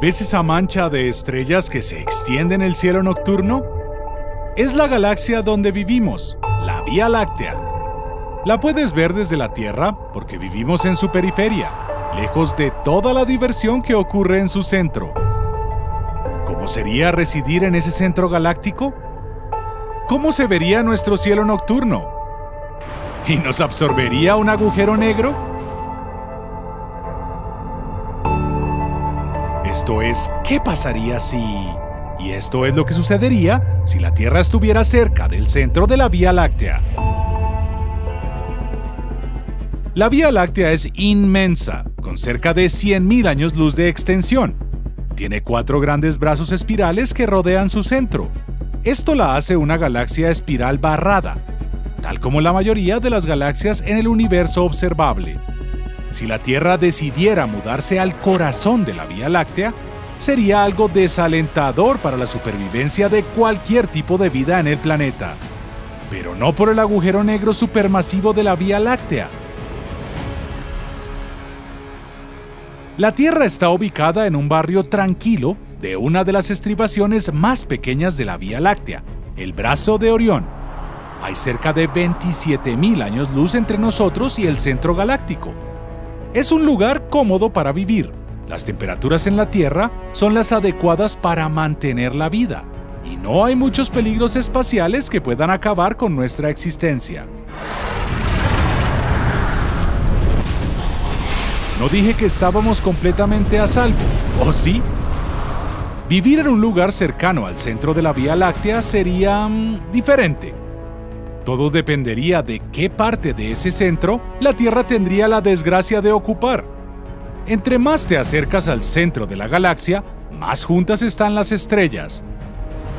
¿Ves esa mancha de estrellas que se extiende en el cielo nocturno? Es la galaxia donde vivimos, la Vía Láctea. La puedes ver desde la Tierra porque vivimos en su periferia, lejos de toda la diversión que ocurre en su centro. ¿Cómo sería residir en ese centro galáctico? ¿Cómo se vería nuestro cielo nocturno? ¿Y nos absorbería un agujero negro? Esto es, ¿qué pasaría si... Y esto es lo que sucedería si la Tierra estuviera cerca del centro de la Vía Láctea. La Vía Láctea es inmensa, con cerca de 100.000 años luz de extensión. Tiene cuatro grandes brazos espirales que rodean su centro. Esto la hace una galaxia espiral barrada, tal como la mayoría de las galaxias en el universo observable. Si la Tierra decidiera mudarse al corazón de la Vía Láctea, sería algo desalentador para la supervivencia de cualquier tipo de vida en el planeta. Pero no por el agujero negro supermasivo de la Vía Láctea. La Tierra está ubicada en un barrio tranquilo de una de las estribaciones más pequeñas de la Vía Láctea, el brazo de Orión. Hay cerca de 27.000 años luz entre nosotros y el centro galáctico es un lugar cómodo para vivir. Las temperaturas en la Tierra son las adecuadas para mantener la vida. Y no hay muchos peligros espaciales que puedan acabar con nuestra existencia. No dije que estábamos completamente a salvo, ¿o sí? Vivir en un lugar cercano al centro de la Vía Láctea sería mm, diferente. Todo dependería de qué parte de ese centro la Tierra tendría la desgracia de ocupar. Entre más te acercas al centro de la galaxia, más juntas están las estrellas.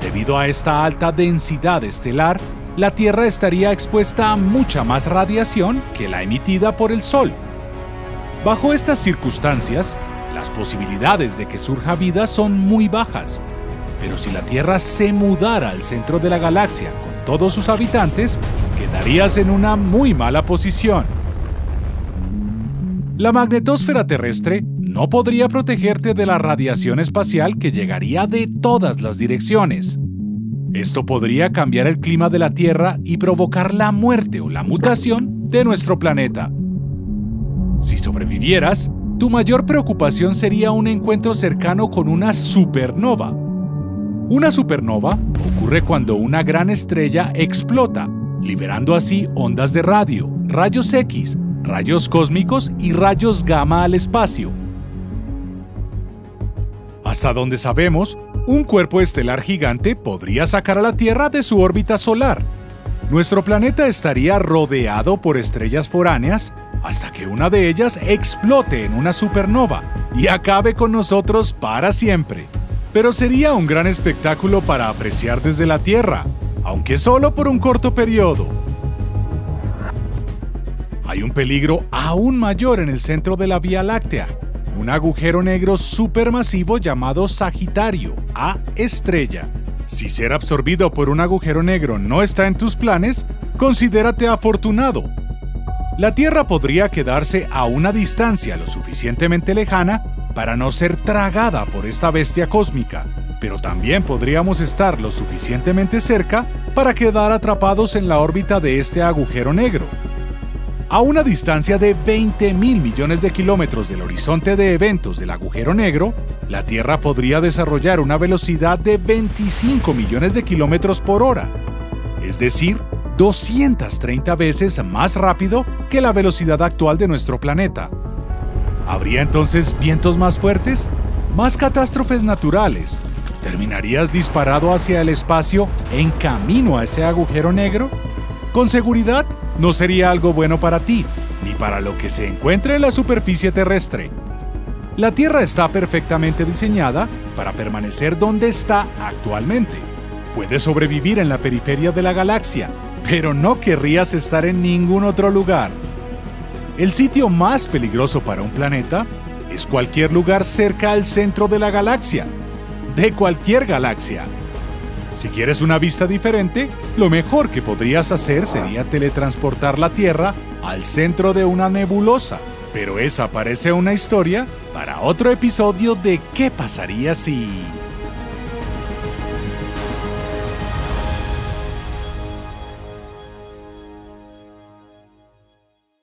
Debido a esta alta densidad estelar, la Tierra estaría expuesta a mucha más radiación que la emitida por el Sol. Bajo estas circunstancias, las posibilidades de que surja vida son muy bajas. Pero si la Tierra se mudara al centro de la galaxia todos sus habitantes, quedarías en una muy mala posición. La magnetosfera terrestre no podría protegerte de la radiación espacial que llegaría de todas las direcciones. Esto podría cambiar el clima de la Tierra y provocar la muerte o la mutación de nuestro planeta. Si sobrevivieras, tu mayor preocupación sería un encuentro cercano con una supernova, una supernova ocurre cuando una gran estrella explota, liberando así ondas de radio, rayos X, rayos cósmicos y rayos gamma al espacio. Hasta donde sabemos, un cuerpo estelar gigante podría sacar a la Tierra de su órbita solar. Nuestro planeta estaría rodeado por estrellas foráneas hasta que una de ellas explote en una supernova y acabe con nosotros para siempre pero sería un gran espectáculo para apreciar desde la Tierra, aunque solo por un corto periodo. Hay un peligro aún mayor en el centro de la Vía Láctea, un agujero negro supermasivo llamado Sagitario, A estrella. Si ser absorbido por un agujero negro no está en tus planes, considérate afortunado. La Tierra podría quedarse a una distancia lo suficientemente lejana para no ser tragada por esta bestia cósmica, pero también podríamos estar lo suficientemente cerca para quedar atrapados en la órbita de este agujero negro. A una distancia de 20 mil millones de kilómetros del horizonte de eventos del agujero negro, la Tierra podría desarrollar una velocidad de 25 millones de kilómetros por hora, es decir, 230 veces más rápido que la velocidad actual de nuestro planeta. ¿Habría entonces vientos más fuertes? ¿Más catástrofes naturales? ¿Terminarías disparado hacia el espacio en camino a ese agujero negro? Con seguridad, no sería algo bueno para ti, ni para lo que se encuentre en la superficie terrestre. La Tierra está perfectamente diseñada para permanecer donde está actualmente. Puedes sobrevivir en la periferia de la galaxia, pero no querrías estar en ningún otro lugar. El sitio más peligroso para un planeta es cualquier lugar cerca al centro de la galaxia, de cualquier galaxia. Si quieres una vista diferente, lo mejor que podrías hacer sería teletransportar la Tierra al centro de una nebulosa, pero esa parece una historia para otro episodio de ¿Qué pasaría si...